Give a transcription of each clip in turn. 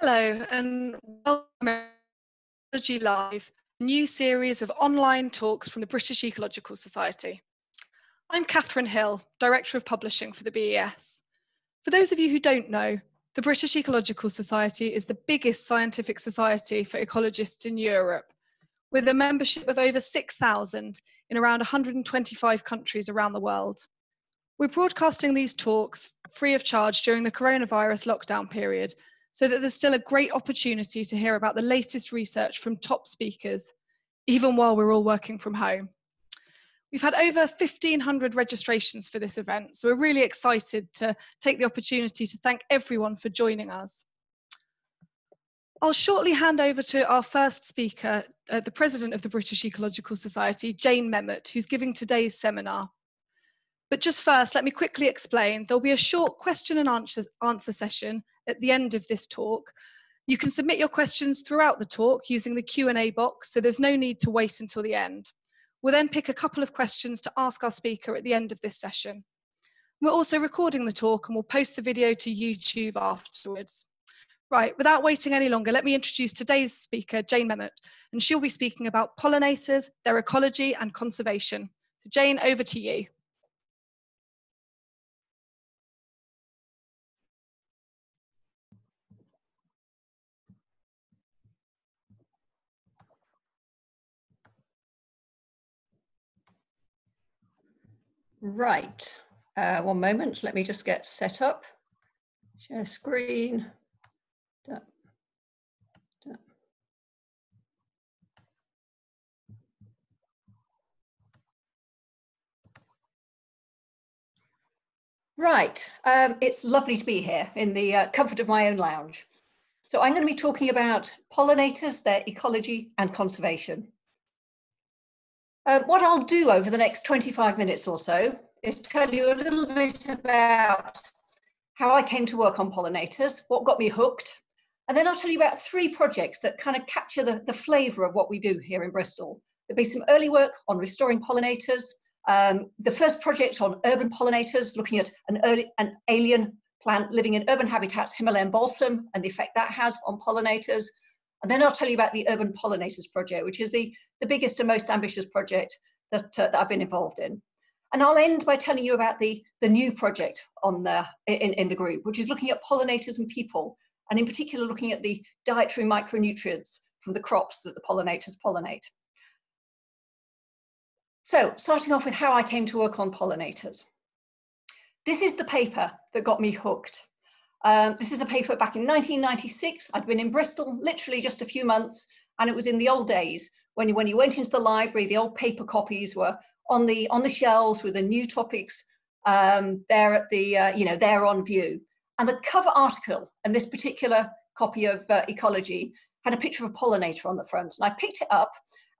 Hello and welcome to Ecology Live, a new series of online talks from the British Ecological Society. I'm Catherine Hill, Director of Publishing for the BES. For those of you who don't know, the British Ecological Society is the biggest scientific society for ecologists in Europe, with a membership of over 6,000 in around 125 countries around the world. We're broadcasting these talks free of charge during the coronavirus lockdown period so that there's still a great opportunity to hear about the latest research from top speakers, even while we're all working from home. We've had over 1,500 registrations for this event, so we're really excited to take the opportunity to thank everyone for joining us. I'll shortly hand over to our first speaker, uh, the President of the British Ecological Society, Jane Memmott, who's giving today's seminar. But just first, let me quickly explain. There'll be a short question and answer, answer session at the end of this talk. You can submit your questions throughout the talk using the Q&A box, so there's no need to wait until the end. We'll then pick a couple of questions to ask our speaker at the end of this session. We're also recording the talk and we'll post the video to YouTube afterwards. Right, without waiting any longer, let me introduce today's speaker, Jane Memmott, and she'll be speaking about pollinators, their ecology and conservation. So Jane, over to you. Right, uh, one moment, let me just get set up. Share screen. Right, um, it's lovely to be here in the uh, comfort of my own lounge. So I'm going to be talking about pollinators, their ecology and conservation. Uh, what I'll do over the next 25 minutes or so is tell you a little bit about how I came to work on pollinators, what got me hooked, and then I'll tell you about three projects that kind of capture the, the flavour of what we do here in Bristol. There'll be some early work on restoring pollinators, um, the first project on urban pollinators, looking at an, early, an alien plant living in urban habitats, Himalayan balsam, and the effect that has on pollinators. And then I'll tell you about the Urban Pollinators Project, which is the, the biggest and most ambitious project that, uh, that I've been involved in. And I'll end by telling you about the, the new project on the, in, in the group, which is looking at pollinators and people, and in particular looking at the dietary micronutrients from the crops that the pollinators pollinate. So starting off with how I came to work on pollinators. This is the paper that got me hooked. Um, this is a paper back in 1996. I'd been in Bristol literally just a few months, and it was in the old days when you, when you went into the library, the old paper copies were on the on the shelves with the new topics um, there at the uh, you know there on view. And the cover article and this particular copy of uh, Ecology had a picture of a pollinator on the front, and I picked it up.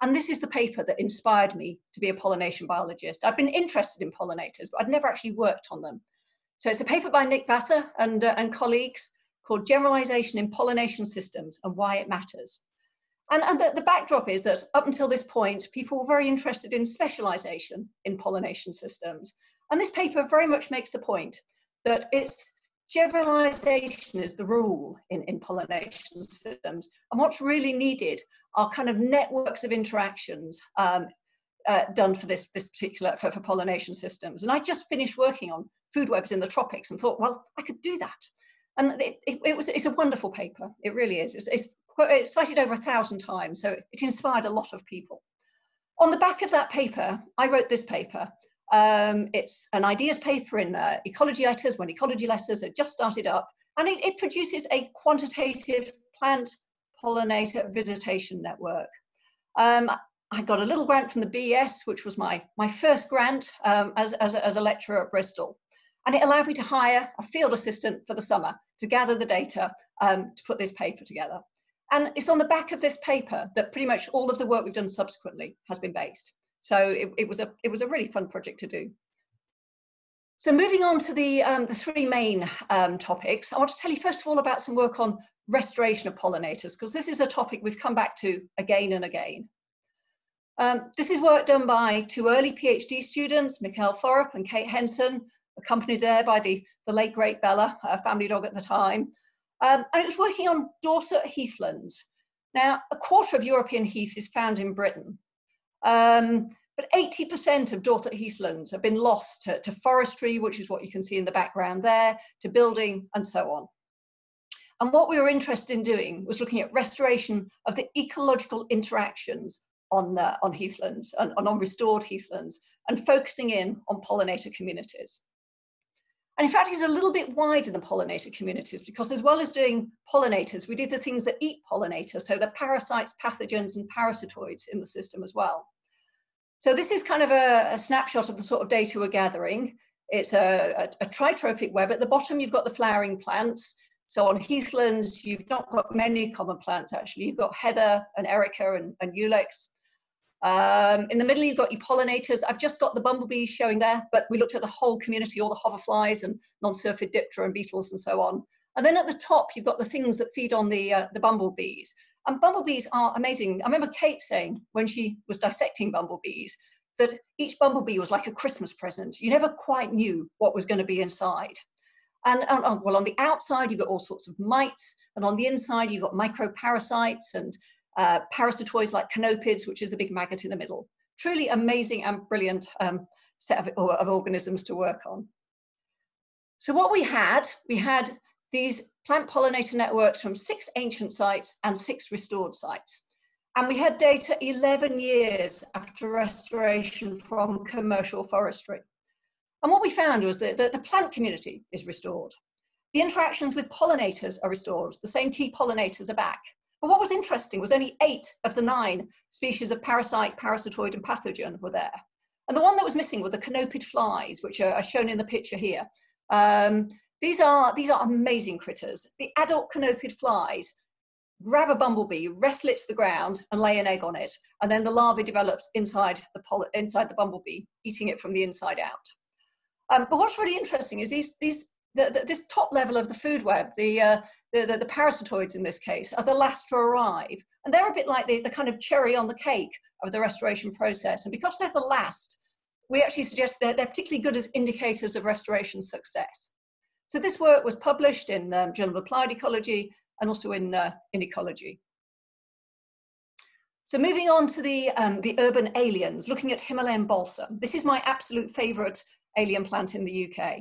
And this is the paper that inspired me to be a pollination biologist. I've been interested in pollinators, but I'd never actually worked on them. So it's a paper by Nick Waser and, uh, and colleagues called Generalization in Pollination Systems and Why It Matters. And, and the, the, backdrop is that up until this point, people were very interested in specialization in pollination systems. And this paper very much makes the point that it's generalization is the rule in, in pollination systems. And what's really needed are kind of networks of interactions um, uh, done for this, this particular, for, for pollination systems. And I just finished working on food webs in the tropics and thought, well, I could do that. And it, it, it was, it's a wonderful paper. It really is. It's, it's, it's cited over a thousand times, so it inspired a lot of people. On the back of that paper, I wrote this paper. Um, it's an ideas paper in uh, Ecology Letters when Ecology Letters had just started up, and it, it produces a quantitative plant pollinator visitation network. Um, I got a little grant from the BES, which was my, my first grant um, as, as, as a lecturer at Bristol. And it allowed me to hire a field assistant for the summer to gather the data um, to put this paper together. And it's on the back of this paper that pretty much all of the work we've done subsequently has been based. So it, it was, a, it was a really fun project to do. So moving on to the, um, the three main um, topics, I want to tell you first of all about some work on restoration of pollinators, because this is a topic we've come back to again and again. Um, this is work done by two early PhD students, Mikhail Forup and Kate Henson, accompanied there by the, the late great Bella, her family dog at the time. Um, and it was working on Dorset heathlands. Now, a quarter of European heath is found in Britain, um, but 80% of Dorset heathlands have been lost to, to forestry, which is what you can see in the background there, to building, and so on. And what we were interested in doing was looking at restoration of the ecological interactions on, uh, on heathlands and, and on restored heathlands and focusing in on pollinator communities. And in fact, it's a little bit wider than pollinator communities because as well as doing pollinators, we did the things that eat pollinators, so the parasites, pathogens, and parasitoids in the system as well. So this is kind of a, a snapshot of the sort of data we're gathering. It's a, a, a tritrophic web. At the bottom, you've got the flowering plants. So on heathlands, you've not got many common plants actually. You've got heather and erica and, and ulex. Um, in the middle, you've got your pollinators. I've just got the bumblebees showing there, but we looked at the whole community, all the hoverflies and non-syrphid diptera and beetles and so on. And then at the top, you've got the things that feed on the, uh, the bumblebees. And bumblebees are amazing. I remember Kate saying when she was dissecting bumblebees that each bumblebee was like a Christmas present. You never quite knew what was going to be inside. And, and, well, on the outside, you've got all sorts of mites, and on the inside, you've got microparasites and uh, parasitoids like conopids, which is the big maggot in the middle. Truly amazing and brilliant um, set of, of organisms to work on. So what we had, we had these plant pollinator networks from six ancient sites and six restored sites. And we had data 11 years after restoration from commercial forestry. And what we found was that the, the plant community is restored. The interactions with pollinators are restored. The same key pollinators are back. But what was interesting was only eight of the nine species of parasite, parasitoid, and pathogen were there. And the one that was missing were the conopid flies, which are, shown in the picture here. Um, these are, these are amazing critters. The adult conopid flies grab a bumblebee, wrestle it to the ground, and lay an egg on it. And then the larvae develops inside the, inside the bumblebee, eating it from the inside out. Um, but what's really interesting is these, these, the, the, this top level of the food web, the, uh, the, the, the, parasitoids in this case, are the last to arrive. And they're a bit like the, the kind of cherry on the cake of the restoration process. And because they're the last, we actually suggest that they're particularly good as indicators of restoration success. So this work was published in um, Journal of Applied Ecology and also in, uh, in Ecology. So moving on to the, um, the urban aliens, looking at Himalayan balsam. This is my absolute favorite alien plant in the UK.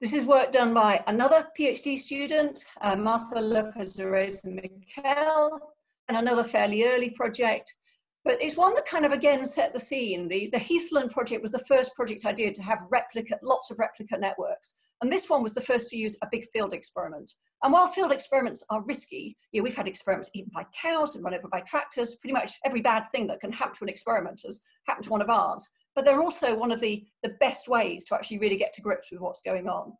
This is work done by another PhD student, uh, Martha Lopez Mikel, and another fairly early project. But it's one that kind of again set the scene. The, the Heathland project was the first project I did to have replicate, lots of replicate networks. And this one was the first to use a big field experiment. And while field experiments are risky, you know, we've had experiments eaten by cows and run over by tractors. Pretty much every bad thing that can happen to an experiment has happened to one of ours. But they're also one of the, the best ways to actually really get to grips with what's going on.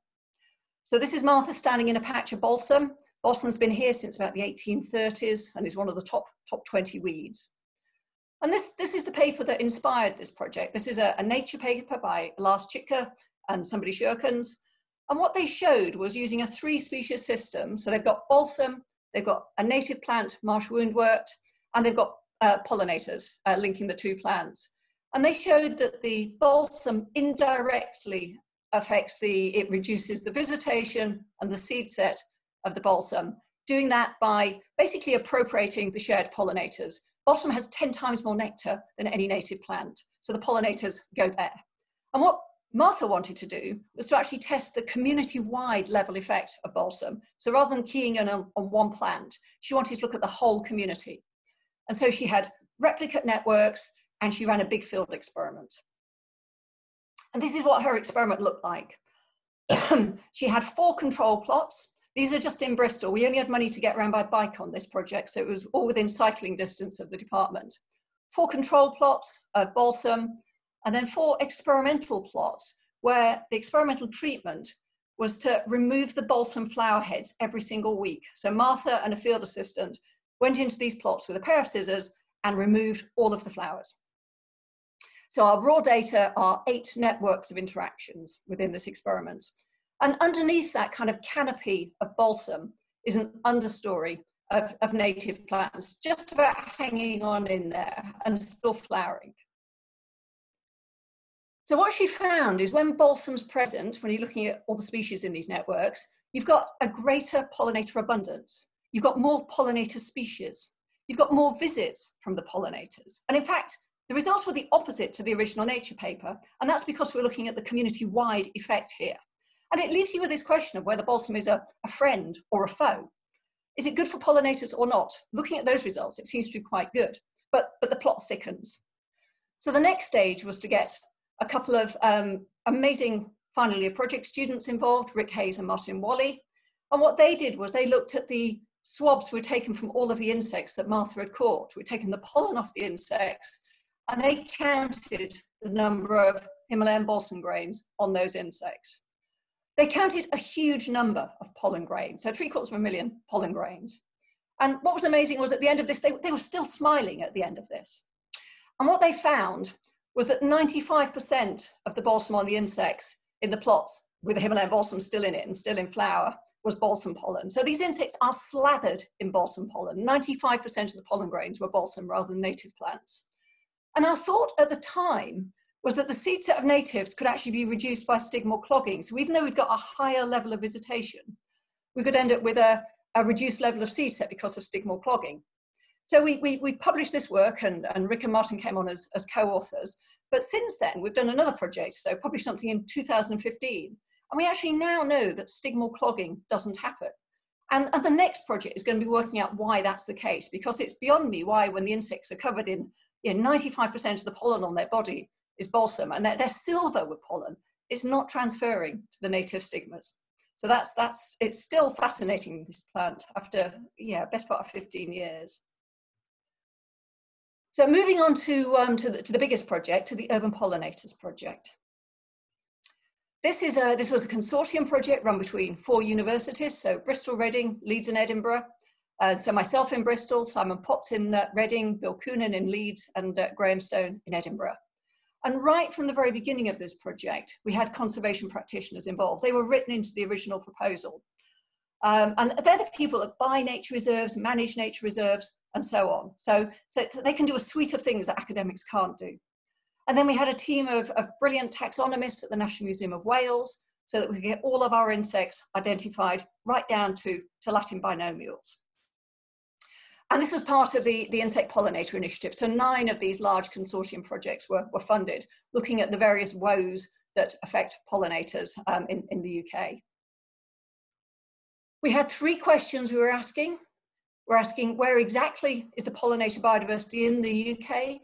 So this is Martha standing in a patch of balsam. Balsam's been here since about the 1830s and is one of the top, top 20 weeds. And this, this is the paper that inspired this project. This is a, a Nature paper by Lars Chittka and somebody Schürkens. And what they showed was using a three species system. So they've got balsam, they've got a native plant, marsh woundwort, and they've got uh, pollinators uh, linking the two plants. And they showed that the balsam indirectly affects the, it reduces the visitation and the seed set of the balsam, doing that by basically appropriating the shared pollinators. Balsam has 10 times more nectar than any native plant, so the pollinators go there. And what Martha wanted to do was to actually test the community-wide level effect of balsam. So rather than keying in on, on, one plant, she wanted to look at the whole community. And so she had replicate networks and she ran a big field experiment. And this is what her experiment looked like. she had four control plots. These are just in Bristol. We only had money to get around by bike on this project, so it was all within cycling distance of the department. Four control plots of balsam, and then four experimental plots where the experimental treatment was to remove the balsam flower heads every single week. So Martha and a field assistant went into these plots with a pair of scissors and removed all of the flowers. So our raw data are eight networks of interactions within this experiment. And underneath that kind of canopy of balsam is an understory of, of native plants, just about hanging on in there and still flowering. So what she found is when balsam's present, when you're looking at all the species in these networks, you've got a greater pollinator abundance. You've got more pollinator species. You've got more visits from the pollinators. And in fact, the results were the opposite to the original Nature paper, and that's because we're looking at the community-wide effect here. And it leaves you with this question of whether balsam is a, a friend or a foe. Is it good for pollinators or not? Looking at those results, it seems to be quite good, but, but the plot thickens. So the next stage was to get a couple of um, amazing final year project students involved, Rick Hayes and Martin Whalley. And what they did was they looked at the swabs were taken from all of the insects that Martha had caught. We'd taken the pollen off the insects and they counted the number of Himalayan balsam grains on those insects. They counted a huge number of pollen grains, so three quarters of a million pollen grains. And what was amazing was at the end of this, they, they were still smiling at the end of this. And what they found was that 95% of the balsam on the insects in the plots with the Himalayan balsam still in it and still in flower was balsam pollen. So these insects are slathered in balsam pollen. 95% of the pollen grains were balsam rather than native plants. And our thought at the time was that the seed set of natives could actually be reduced by stigmal clogging. So even though we'd got a higher level of visitation, we could end up with a, a reduced level of seed set because of stigmal clogging. So we, we, we published this work and, and Rick and Martin came on as, as co-authors. But since then, we've done another project, so published something in 2015. And we actually now know that stigmal clogging doesn't happen. And, and the next project is going to be working out why that's the case, because it's beyond me why when the insects are covered in you know, 95% of the pollen on their body is balsam and they're, they're silver with pollen, it's not transferring to the native stigmas. So that's, that's, it's still fascinating, this plant, after, yeah, best part of 15 years. So moving on to, um, to, the, to the biggest project, to the Urban Pollinators Project. This, is a, this was a consortium project run between four universities, so Bristol, Reading, Leeds and Edinburgh. Uh, so myself in Bristol, Simon Potts in uh, Reading, Bill Kunin in Leeds and uh, Graham Stone in Edinburgh. And right from the very beginning of this project, we had conservation practitioners involved. They were written into the original proposal. Um, and they're the people that buy nature reserves, manage nature reserves, and so on. So, so they can do a suite of things that academics can't do. And then we had a team of, of brilliant taxonomists at the National Museum of Wales, so that we could get all of our insects identified right down to, to Latin binomials. And this was part of the, the Insect Pollinator Initiative. So nine of these large consortium projects were, were funded, looking at the various woes that affect pollinators um, in, in the UK. We had three questions we were asking. We're asking where exactly is the pollinator biodiversity in the UK?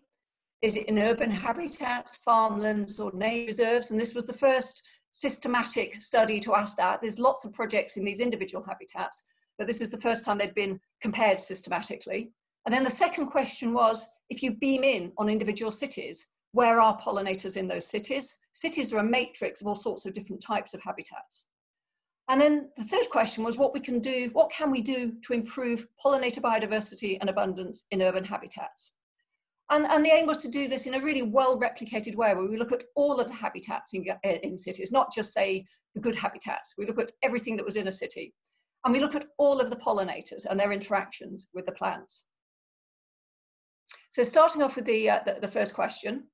Is it in urban habitats, farmlands or nature reserves? And this was the first systematic study to ask that. There's lots of projects in these individual habitats, but this is the first time they'd been compared systematically. And then the second question was, if you beam in on individual cities, where are pollinators in those cities? Cities are a matrix of all sorts of different types of habitats. And then the third question was what we can do, what can we do to improve pollinator biodiversity and abundance in urban habitats? And, and the aim was to do this in a really well replicated way where we look at all of the habitats in, in cities, not just say the good habitats. We look at everything that was in a city. And we look at all of the pollinators and their interactions with the plants. So starting off with the, uh, the, the, first question,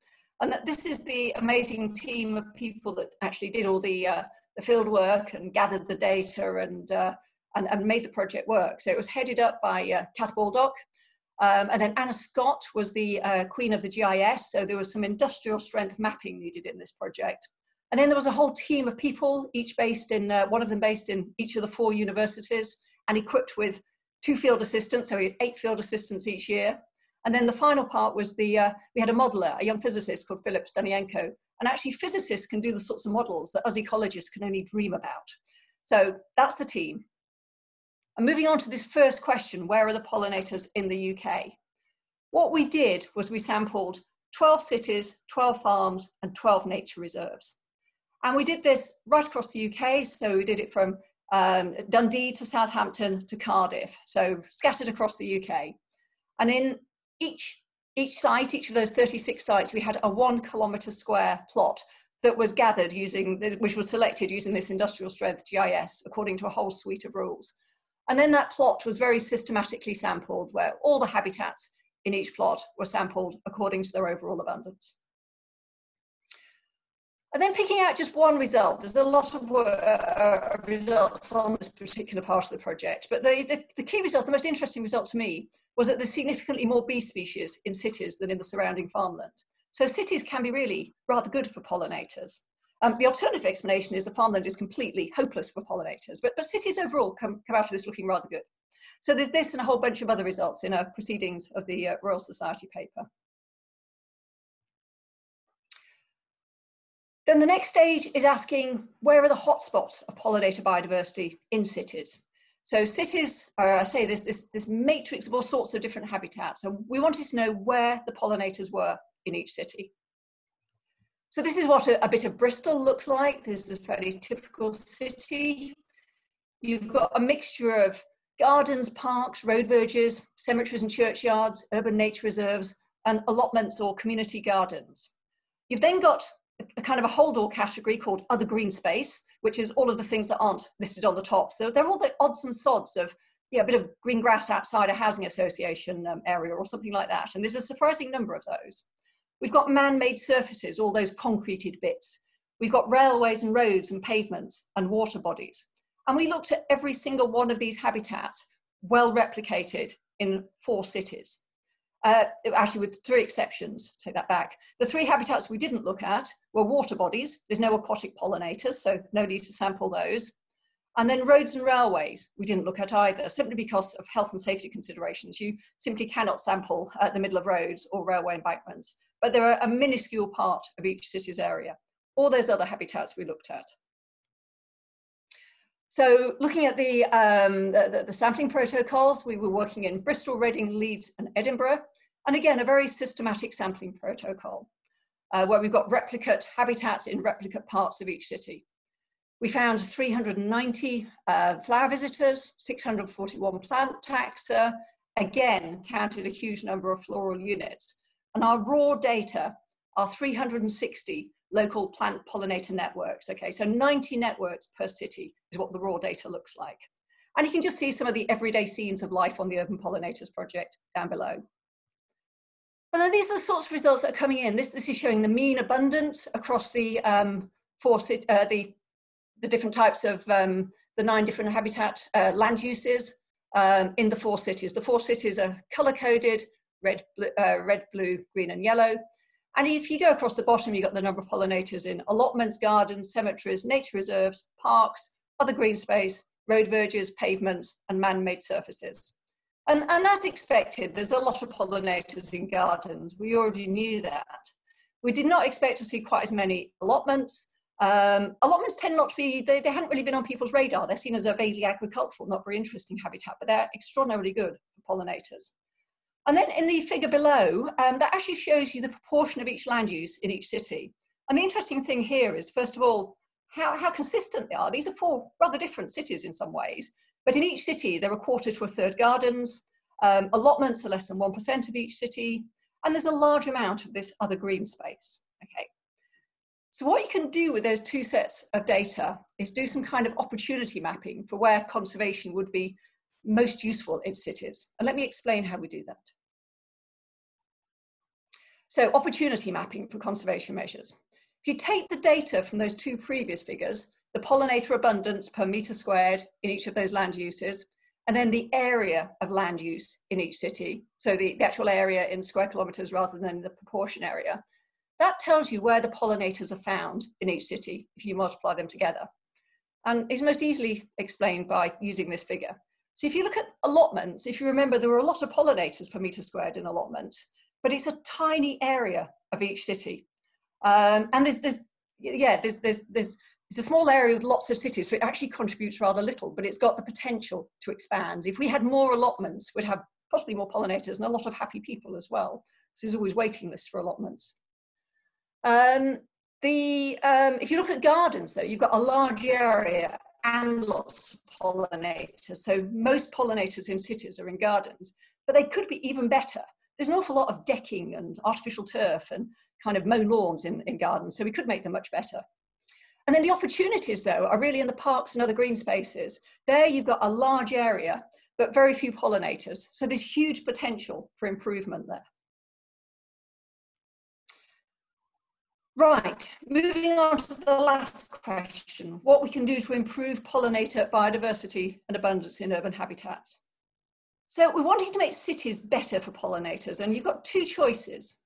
and that this is the amazing team of people that actually did all the, uh, the field work and gathered the data and, uh, and, and, made the project work. So it was headed up by uh, Kath Baldock, um, and then Anna Scott was the uh, queen of the GIS, so there was some industrial strength mapping needed in this project. And then there was a whole team of people, each based in, uh, one of them based in each of the four universities and equipped with two field assistants, so we had eight field assistants each year. And then the final part was the, uh, we had a modeler, a young physicist called Philip Staniczenko, and actually physicists can do the sorts of models that us ecologists can only dream about. So that's the team. And moving on to this first question, where are the pollinators in the UK? What we did was we sampled 12 cities, 12 farms, and 12 nature reserves. And we did this right across the UK. So we did it from um, Dundee to Southampton to Cardiff. So scattered across the UK. And in each each site, each of those 36 sites, we had a one kilometre square plot that was gathered using, which was selected using this industrial strength GIS according to a whole suite of rules. And then that plot was very systematically sampled where all the habitats in each plot were sampled according to their overall abundance. And then picking out just one result, there's a lot of work, uh, results on this particular part of the project, but the, the, the, key result, the most interesting result to me, was that there's significantly more bee species in cities than in the surrounding farmland. So cities can be really rather good for pollinators. Um, the alternative explanation is the farmland is completely hopeless for pollinators, but, but cities overall come, come out of this looking rather good. So there's this and a whole bunch of other results in our proceedings of the uh, Royal Society paper. Then the next stage is asking where are the hotspots of pollinator biodiversity in cities? So cities are, I say, this, this, this matrix of all sorts of different habitats. And we wanted to know where the pollinators were in each city. So this is what a, a bit of Bristol looks like. This is a fairly typical city. You've got a mixture of gardens, parks, road verges, cemeteries and churchyards, urban nature reserves, and allotments or community gardens. You've then got a kind of a hold-all category called other green space, which is all of the things that aren't listed on the top. So they're all the odds and sods of yeah, a bit of green grass outside a housing association um, area or something like that. And there's a surprising number of those. We've got man-made surfaces, all those concreted bits. We've got railways and roads and pavements and water bodies. And we looked at every single one of these habitats well replicated in four cities. Uh, actually with three exceptions, take that back. The three habitats we didn't look at were water bodies. There's no aquatic pollinators, so no need to sample those. And then roads and railways, we didn't look at either, simply because of health and safety considerations. You simply cannot sample at the middle of roads or railway embankments, but they're a minuscule part of each city's area. All those other habitats we looked at. So looking at the, um, the, the, sampling protocols, we were working in Bristol, Reading, Leeds and Edinburgh. And again, a very systematic sampling protocol uh, where we've got replicate habitats in replicate parts of each city. We found 390 uh, flower visitors, 641 plant taxa, again, counted a huge number of floral units. And our raw data are 360 local plant pollinator networks. Okay, so 90 networks per city is what the raw data looks like. And you can just see some of the everyday scenes of life on the Urban Pollinators project down below. And then these are the sorts of results that are coming in. This, this is showing the mean abundance across the um, four uh, the, the different types of um, the nine different habitat uh, land uses um, in the four cities. The four cities are color coded, red, uh, red, blue, green and yellow. And if you go across the bottom, you've got the number of pollinators in allotments, gardens, cemeteries, nature reserves, parks, other green space, road verges, pavements, and man-made surfaces. And, and as expected, there's a lot of pollinators in gardens. We already knew that. We did not expect to see quite as many allotments. Um, allotments tend not to be, they, they haven't really been on people's radar. They're seen as a vaguely agricultural, not very interesting habitat, but they're extraordinarily good for pollinators. And then in the figure below, um, that actually shows you the proportion of each land use in each city. And the interesting thing here is, first of all, how, how consistent they are. These are four rather different cities in some ways, but in each city, there are quarter to a third gardens, um, allotments are less than 1% of each city, and there's a large amount of this other green space, okay? So what you can do with those two sets of data is do some kind of opportunity mapping for where conservation would be most useful in cities. And let me explain how we do that. So opportunity mapping for conservation measures. If you take the data from those two previous figures, the pollinator abundance per meter squared in each of those land uses, and then the area of land use in each city, so the, the actual area in square kilometers rather than the proportion area, that tells you where the pollinators are found in each city if you multiply them together. And it's most easily explained by using this figure. So if you look at allotments, if you remember, there were a lot of pollinators per meter squared in allotments, but it's a tiny area of each city. Um, and there's, there's, yeah, there's, there's, there's, it's a small area with lots of cities, so it actually contributes rather little, but it's got the potential to expand. If we had more allotments, we'd have possibly more pollinators and a lot of happy people as well. So there's always waiting lists for allotments. Um, the, um, if you look at gardens though, you've got a large area and lots of pollinators. So most pollinators in cities are in gardens, but they could be even better. There's an awful lot of decking and artificial turf and kind of mow lawns in, in gardens, so we could make them much better. And then the opportunities, though, are really in the parks and other green spaces. There you've got a large area, but very few pollinators. So there's huge potential for improvement there. Right, moving on to the last question, what we can do to improve pollinator biodiversity and abundance in urban habitats. So we're wanting to make cities better for pollinators and you've got two choices.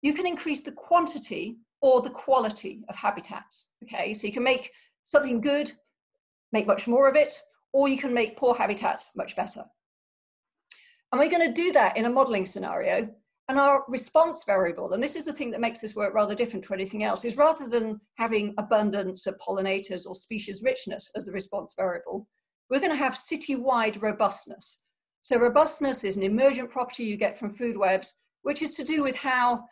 You can increase the quantity or the quality of habitats, okay? So you can make something good, make much more of it, or you can make poor habitats much better. And we're going to do that in a modeling scenario. And our response variable, and this is the thing that makes this work rather different to anything else, is rather than having abundance of pollinators or species richness as the response variable, we're going to have city-wide robustness. So robustness is an emergent property you get from food webs, which is to do with how,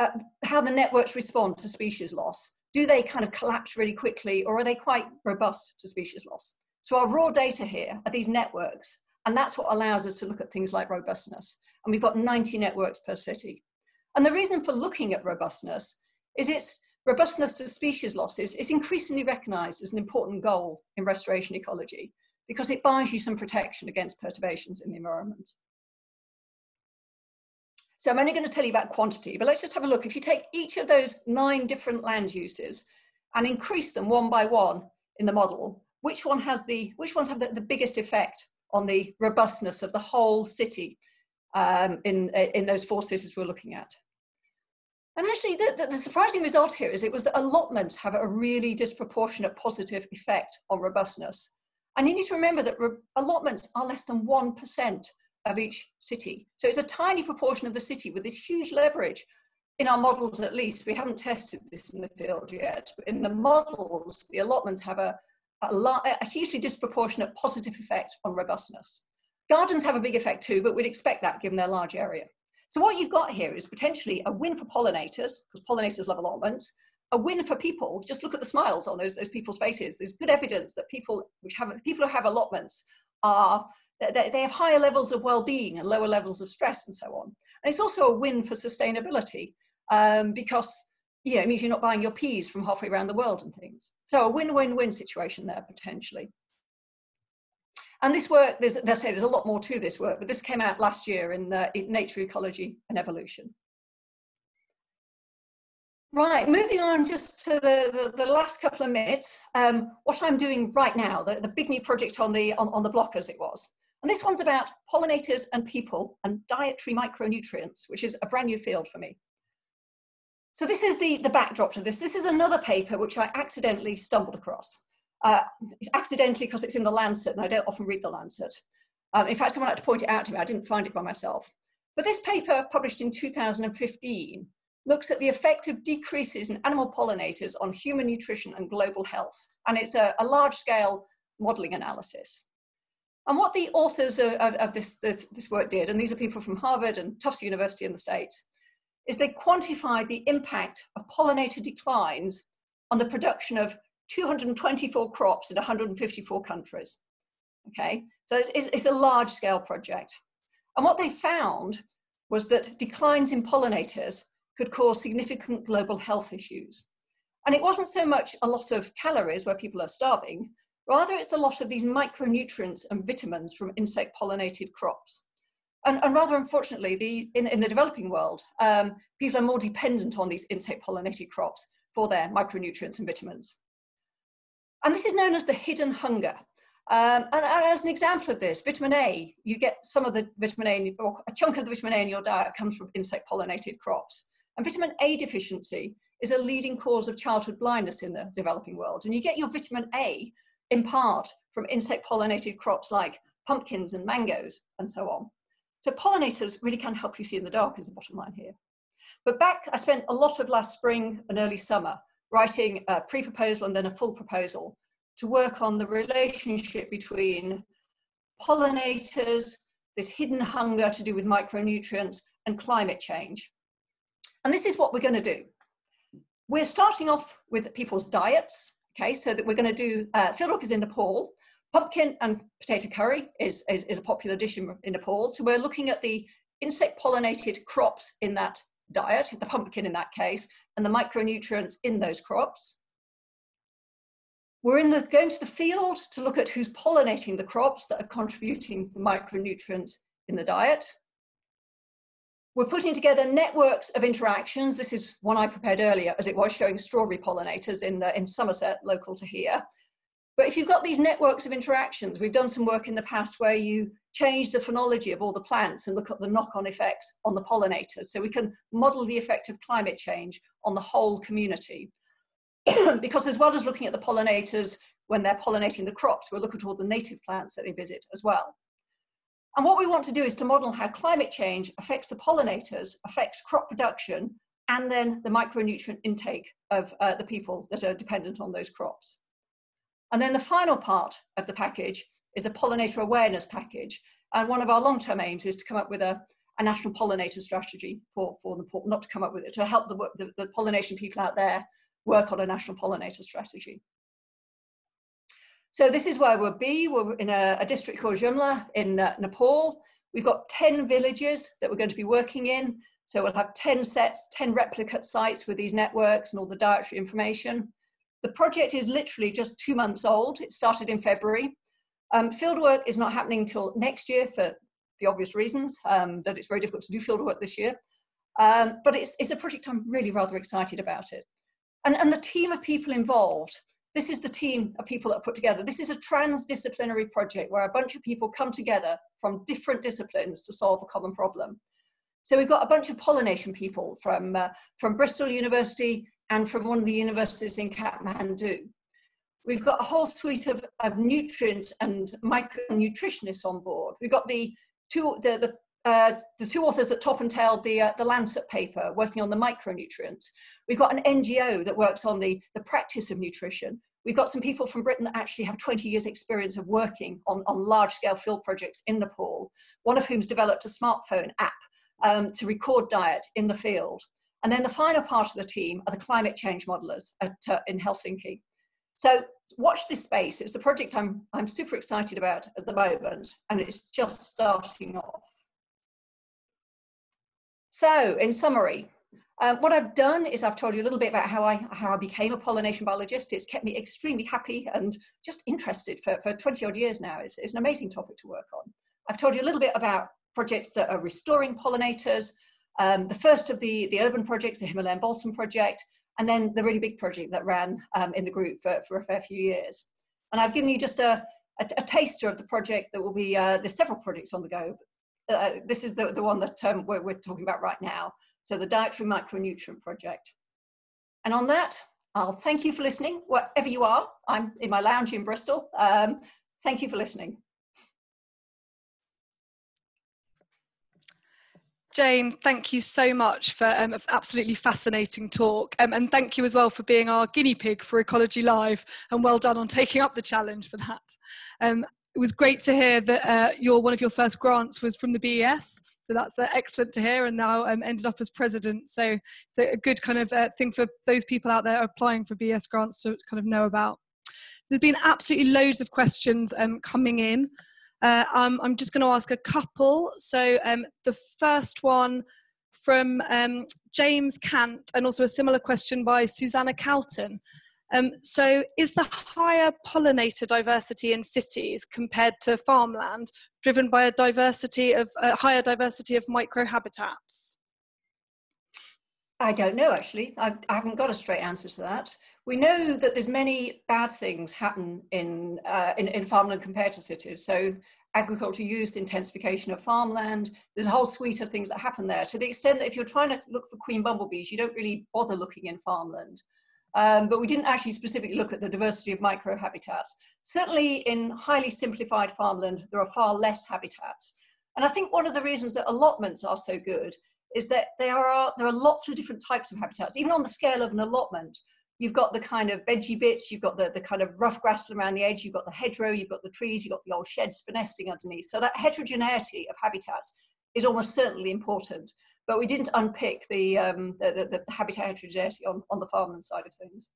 uh, how the networks respond to species loss. Do they kind of collapse really quickly or are they quite robust to species loss? So our raw data here are these networks, and that's what allows us to look at things like robustness. And we've got 90 networks per city. And the reason for looking at robustness is its robustness to species losses is increasingly recognized as an important goal in restoration ecology because it buys you some protection against perturbations in the environment. So I'm only going to tell you about quantity, but let's just have a look. If you take each of those nine different land uses and increase them one by one in the model, which one has the which ones have the, the biggest effect on the robustness of the whole city um, in in those four cities we're looking at. And actually, the, the, the, surprising result here is it was that allotments have a really disproportionate positive effect on robustness. And you need to remember that allotments are less than 1% of each city. So it's a tiny proportion of the city with this huge leverage. In our models, at least, we haven't tested this in the field yet, but in the models, the allotments have a, a, a hugely disproportionate positive effect on robustness. Gardens have a big effect too, but we'd expect that given their large area. So what you've got here is potentially a win for pollinators, because pollinators love allotments, a win for people. Just look at the smiles on those, those people's faces. There's good evidence that people which have people who have allotments are they, have higher levels of well-being and lower levels of stress and so on. And it's also a win for sustainability um, because you know, it means you're not buying your peas from halfway around the world and things. So a win-win-win situation there potentially. And this work, there's, say there's a lot more to this work, but this came out last year in, uh, in Nature, Ecology and Evolution. Right, moving on just to the, the, the last couple of minutes, um, what I'm doing right now, the, the big new project on the, on, on the block as it was. And this one's about pollinators and people and dietary micronutrients, which is a brand new field for me. So this is the, the backdrop to this. This is another paper which I accidentally stumbled across. Uh, it's accidentally because it's in the Lancet and I don't often read the Lancet. Um, in fact, someone had to point it out to me. I didn't find it by myself. But this paper, published in 2015, looks at the effect of decreases in animal pollinators on human nutrition and global health. And it's a, a large-scale modeling analysis. And what the authors of, of, this, this, this work did, and these are people from Harvard and Tufts University in the States, is they quantified the impact of pollinator declines on the production of 224 crops in 154 countries. Okay, so it's, it's a large scale project. And what they found was that declines in pollinators could cause significant global health issues. And it wasn't so much a loss of calories where people are starving, rather it's the loss of these micronutrients and vitamins from insect pollinated crops. And, and, rather unfortunately, the, in, in the developing world, um, people are more dependent on these insect pollinated crops for their micronutrients and vitamins. And this is known as the hidden hunger. Um, and, and, as an example of this, vitamin A, you get some of the vitamin A, or a chunk of the vitamin A in your diet comes from insect pollinated crops. And vitamin A deficiency is a leading cause of childhood blindness in the developing world. And you get your vitamin A in part from insect pollinated crops like pumpkins and mangoes and so on. So pollinators really can help you see in the dark is the bottom line here. But back, I spent a lot of last spring and early summer writing a pre-proposal and then a full proposal to work on the relationship between pollinators, this hidden hunger to do with micronutrients and climate change. And this is what we're going to do. We're starting off with people's diets, okay, so that we're going to do, uh, fieldwork is in Nepal, pumpkin and potato curry is, is, is a popular dish in, in Nepal, so we're looking at the insect pollinated crops in that diet, the pumpkin in that case, and the micronutrients in those crops. We're in the, going to the field to look at who's pollinating the crops that are contributing the micronutrients in the diet. We're putting together networks of interactions. This is one I prepared earlier as it was showing strawberry pollinators in, the, in Somerset, local to here. But if you've got these networks of interactions, we've done some work in the past where you change the phenology of all the plants and look at the knock-on effects on the pollinators. So we can model the effect of climate change on the whole community. because as well as looking at the pollinators when they're pollinating the crops, we'll look at all the native plants that they visit as well. And what we want to do is to model how climate change affects the pollinators, affects crop production, and then the micronutrient intake of uh, the people that are dependent on those crops. And then the final part of the package is a pollinator awareness package. And one of our long-term aims is to come up with a, a national pollinator strategy for, for the, not to come up with it, to help the, the, the pollination people out there work on a national pollinator strategy. So this is where we'll be. We're in a, a district called Jumla in uh, Nepal. We've got 10 villages that we're going to be working in. So we'll have 10 sets, 10 replicate sites with these networks and all the dietary information. The project is literally just two months old. It started in February. Um, fieldwork is not happening till next year for the obvious reasons um, that it's very difficult to do fieldwork this year. Um, but it's, it's a project I'm really rather excited about it. And, and the team of people involved, this is the team of people that are put together. This is a transdisciplinary project where a bunch of people come together from different disciplines to solve a common problem. So we've got a bunch of pollination people from, uh, from Bristol University and from one of the universities in Kathmandu. We've got a whole suite of, of nutrient and micronutritionists on board. We've got the two, the, the, uh, the two authors that top and tailed the, uh, the Lancet paper working on the micronutrients. We've got an NGO that works on the, the practice of nutrition. We've got some people from Britain that actually have 20 years experience of working on, on large scale field projects in Nepal, one of whom's developed a smartphone app um, to record diet in the field. And then the final part of the team are the climate change modelers at, uh, in Helsinki. So watch this space. It's the project I'm, I'm super excited about at the moment, and it's just starting off. So in summary, um, what I've done is I've told you a little bit about how I, how I became a pollination biologist. It's kept me extremely happy and just interested for, for 20 odd years now. It's, it's an amazing topic to work on. I've told you a little bit about projects that are restoring pollinators. Um, the first of the, the urban projects, the Himalayan Balsam Project, and then the really big project that ran um, in the group for, for a fair few years. And I've given you just a, a, a taster of the project that will be, uh, there's several projects on the go. Uh, this is the, the one that um, we're, we're talking about right now. So the Dietary Micronutrient Project. And on that, I'll thank you for listening, wherever you are. I'm in my lounge in Bristol. Um, thank you for listening. Jane, thank you so much for um, an absolutely fascinating talk. Um, and thank you as well for being our guinea pig for Ecology Live. And well done on taking up the challenge for that. Um, it was great to hear that uh, your one of your first grants was from the BES. So that's uh, excellent to hear, and now um, ended up as president. So, so a good kind of uh, thing for those people out there applying for BES grants to kind of know about. There's been absolutely loads of questions um, coming in. Uh, um, I'm just going to ask a couple. So um, the first one from um, James Cant, and also a similar question by Susanna Calton. Um, so, is the higher pollinator diversity in cities compared to farmland driven by a diversity of a higher diversity of microhabitats? I don't know actually. I, I, haven't got a straight answer to that. We know that there's many bad things happen in, uh, in, in farmland compared to cities. So agriculture use, intensification of farmland. There's a whole suite of things that happen there. To the extent that if you're trying to look for queen bumblebees, you don't really bother looking in farmland. Um, but we didn't actually specifically look at the diversity of microhabitats. Certainly in highly simplified farmland, there are far less habitats. And I think one of the reasons that allotments are so good is that there are, there are lots of different types of habitats. Even on the scale of an allotment, you've got the kind of veggie bits, you've got the, the kind of rough grass around the edge, you've got the hedgerow, you've got the trees, you've got the old sheds for nesting underneath. So that heterogeneity of habitats is almost certainly important but we didn't unpick the, um, the, the, the habitat heterogeneity on, on the farmland side of things.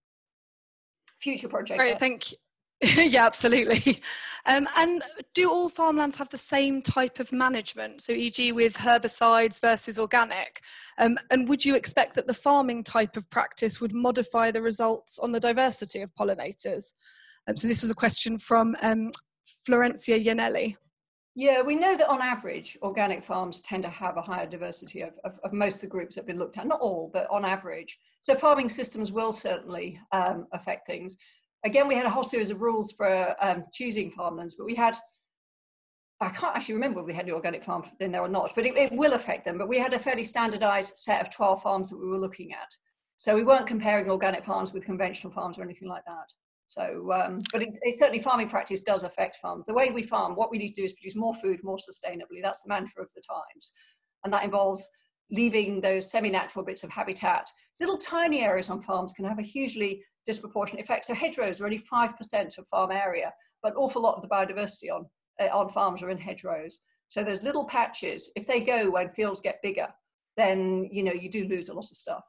Future project. Great, thank you. yeah, absolutely. Um, and do all farmlands have the same type of management? So, e.g., with herbicides versus organic? Um, and would you expect that the farming type of practice would modify the results on the diversity of pollinators? Um, so, this was a question from um, Florencia Yanelli. Yeah, we know that on average, organic farms tend to have a higher diversity of, of, of, most of the groups that have been looked at, not all, but on average. So farming systems will certainly um, affect things. Again, we had a whole series of rules for um, choosing farmlands, but we had, I can't actually remember if we had the organic farm in there or not, but it, it will affect them. But we had a fairly standardized set of 12 farms that we were looking at. So we weren't comparing organic farms with conventional farms or anything like that. So, um, but it, it, certainly farming practice does affect farms. The way we farm, what we need to do is produce more food more sustainably. That's the mantra of the times. And that involves leaving those semi-natural bits of habitat. Little tiny areas on farms can have a hugely disproportionate effect. So hedgerows are only 5% of farm area, but awful lot of the biodiversity on, uh, on farms are in hedgerows. So there's little patches. If they go when fields get bigger, then you know you do lose a lot of stuff.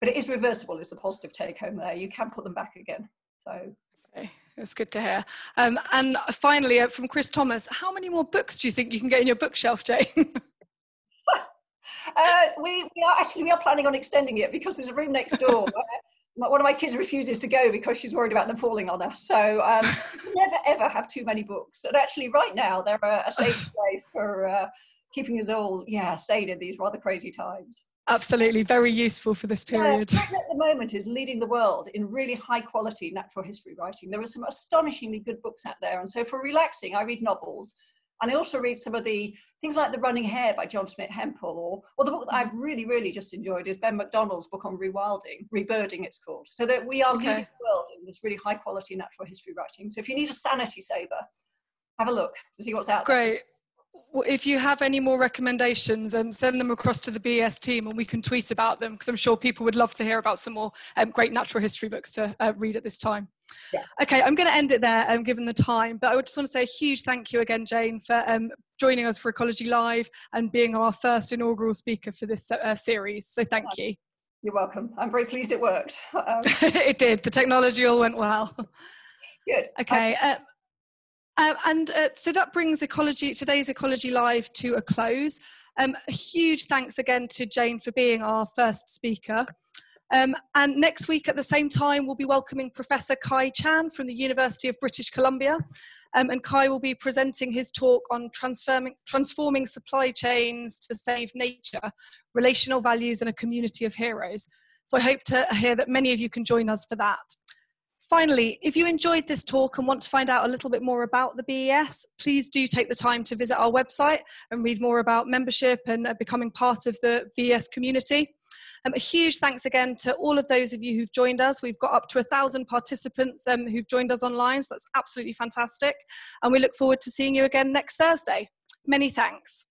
But it is reversible is the positive take home there. You can put them back again. So okay. It's good to hear. Um, and finally, uh, from Chris Thomas, how many more books do you think you can get in your bookshelf, Jane? uh, we, we are actually we are planning on extending it because there's a room next door. one of my kids refuses to go because she's worried about them falling on her. So um, never ever have too many books. And actually, right now they're a, a safe place for uh, keeping us all yeah sane in these rather crazy times. Absolutely, very useful for this period. Yeah, at the moment is leading the world in really high quality natural history writing. There are some astonishingly good books out there. And so for relaxing, I read novels. And I also read some of the things like The Running Hare by John Smith Hempel, or, or the book that I've really, really just enjoyed is Ben Macdonald's book on rewilding, rebirding it's called. So that we are okay. leading the world in this really high quality natural history writing. So if you need a sanity saver, have a look to see what's out Great. there if you have any more recommendations, um, send them across to the BES team and we can tweet about them because I'm sure people would love to hear about some more um, great natural history books to uh, read at this time. Yeah. Okay, I'm going to end it there um, given the time, but I just want to say a huge thank you again, Jane, for um, joining us for Ecology Live and being our first inaugural speaker for this uh, series. So thank you. You're welcome. I'm very pleased it worked. Um, it did. The technology all went well. Good. Okay. Uh, um, and uh, so that brings ecology today's ecology live to a close. Um, a huge thanks again to jane for being our first speaker. Um, and next week at the same time we'll be welcoming professor kai chan from the university of british columbia. Um, and kai will be presenting his talk on transforming, transforming supply chains to save nature relational values and a community of heroes. So i hope to hear that many of you can join us for that Finally, if you enjoyed this talk and want to find out a little bit more about the BES, please do take the time to visit our website and read more about membership and uh, becoming part of the BES community. Um, a huge thanks again to all of those of you who've joined us. We've got up to a thousand participants um, who've joined us online, so that's absolutely fantastic. And we look forward to seeing you again next Thursday. Many thanks.